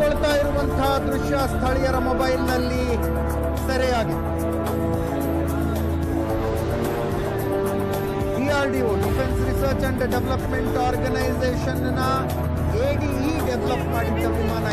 ಇರುವಂತಹ ದೃಶ್ಯ ಸ್ಥಳೀಯರ ಮೊಬೈಲ್ನಲ್ಲಿ ಸೆರೆಯಾಗಿದೆ. DRDO defence research and development ಆರ್ಗನೈಸೇಷನ್ನ ADE develop ಮಾಡಿದ್ದ ವಿಮಾನ